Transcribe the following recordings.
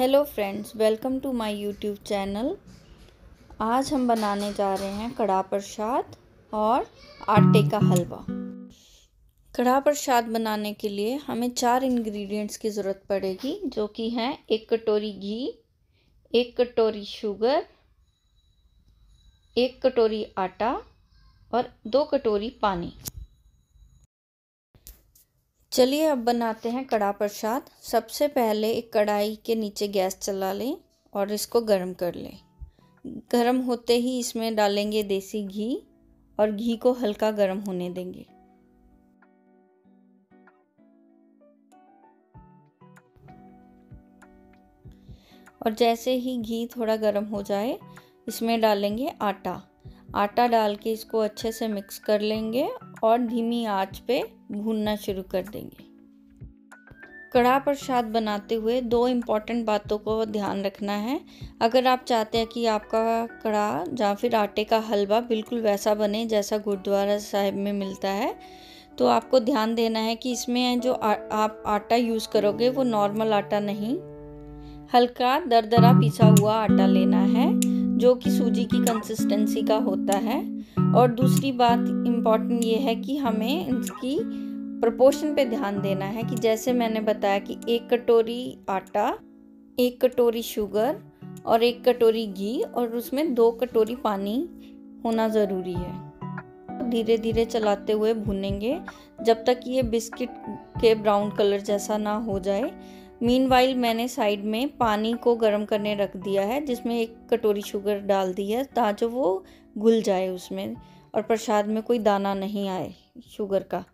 Hello friends, welcome to my YouTube channel. आज हम बनाने जा रहे हैं कड़ा प्रसाद और आटे का हलवा। कड़ा प्रसाद बनाने के लिए हमें चार इंग्रेडिएंट्स की ज़रूरत पड़ेगी, जो कि हैं एक कटोरी घी, एक कटोरी शुगर एक कटोरी आटा और दो कटोरी पानी। चलिए अब बनाते हैं कड़ा प्रसाद। सबसे पहले एक कढ़ाई के नीचे गैस चला लें और इसको गर्म कर लें। गर्म होते ही इसमें डालेंगे देसी घी और घी को हल्का गर्म होने देंगे। और जैसे ही घी थोड़ा गर्म हो जाए, इसमें डालेंगे आटा। आटा डाल के इसको अच्छे से मिक्स कर लेंगे और धीमी आँच पे भूनना शुरू कर देंगे। कड़ा प्रसाद बनाते हुए दो इंपॉर्टेंट बातों को ध्यान रखना है। अगर आप चाहते हैं कि आपका कड़ा या फिर आटे का हलवा बिल्कुल वैसा बने जैसा गुरुद्वारा साहिब में मिलता है तो आपको ध्यान देना है कि इसमें जो आ, आप आटा यूज़ करोगे वो नॉर्मल आटा नहीं। हल्का दरदरा पिसा हुआ आटा लेना है। जो कि सूजी की कंसिस्टेंसी का होता है। और दूसरी बात इंपॉर्टेंट ये है कि हमें इसकी प्रपोर्शन पे ध्यान देना है कि जैसे मैंने बताया कि एक कटोरी आटा, एक कटोरी शुगर और एक कटोरी घी और उसमें दो कटोरी पानी होना ज़रूरी है। धीरे धीरे चलाते हुए भूनेंगे। जब तक ये बिस्किट के ब्राउन कलर जैसा ना हो जाए मीन मैंने साइड में पानी को गर्म करने रख दिया है, जिसमें एक कटोरी शुगर डाल दी है ताकि वो घुल जाए उसमें और प्रसाद में कोई दाना नहीं आए शुगर का।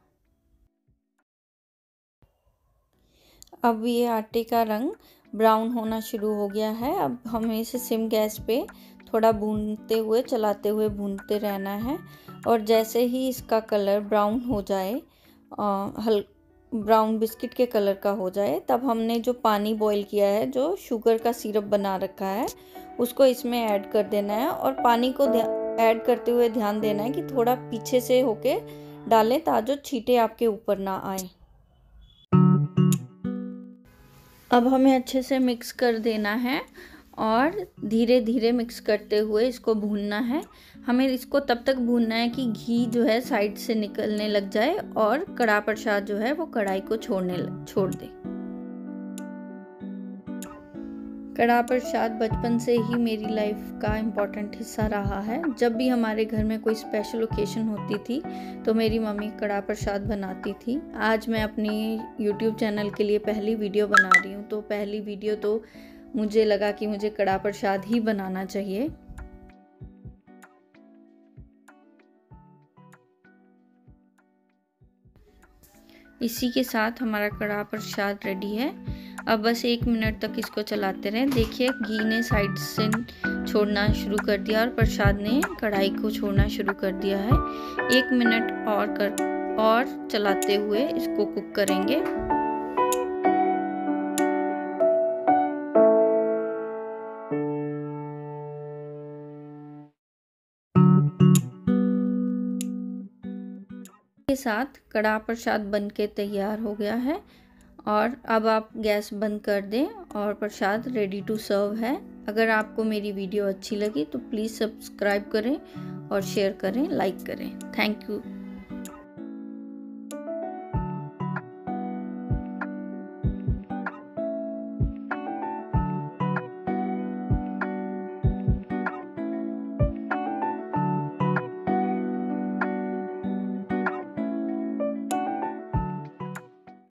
अब ये आटे का रंग ब्राउन होना शुरू हो गया है। अब हमें इसे सिम गैस पे थोड़ा भूनते हुए, चलाते हुए भूनते रहना है और जैसे ही इसका कलर ब्राउन हो जाए हल ब्राउन बिस्किट के कलर का हो जाए, तब हमने जो पानी बॉईल किया है, जो शुगर का सिरप बना रखा है, उसको इसमें ऐड कर देना है और पानी को ऐड करते हुए ध्यान देना है कि थोड़ा पीछे से होके डालें ताकि छीटे आपके ऊपर ना आए। अब हमें अच्छे से मिक्स कर देना है। और धीरे धीरे मिक्स करते हुए इसको भूनना है। हमें इसको तब तक भूनना है कि घी जो है साइड से निकलने लग जाए और कड़ा प्रसाद जो है वो कढ़ाई को छोड़ने छोड़ दे। कड़ा प्रसाद बचपन से ही मेरी लाइफ का इंपॉर्टेंट हिस्सा रहा है। जब भी हमारे घर में कोई स्पेशल ओकेशन होती थी तो मेरी मम्मी कड़ा प्रसाद बनाती थी। आज मैं अपनी यूट्यूब चैनल के लिए पहली वीडियो बना रही हूँ तो पहली वीडियो तो मुझे लगा कि मुझे कड़ा प्रसाद ही बनाना चाहिए। इसी के साथ हमारा कड़ा प्रसाद रेडी है। अब बस एक मिनट तक इसको चलाते रहें। देखिए, घी ने साइड से छोड़ना शुरू कर दिया और प्रसाद ने कढ़ाई को छोड़ना शुरू कर दिया है। एक मिनट और कर, और चलाते हुए इसको कुक करेंगे। साथ कड़ा प्रसाद बन के तैयार हो गया है और अब आप गैस बंद कर दें और प्रसाद रेडी टू सर्व है। अगर आपको मेरी वीडियो अच्छी लगी तो प्लीज़ सब्सक्राइब करें और शेयर करें लाइक करें। Thank you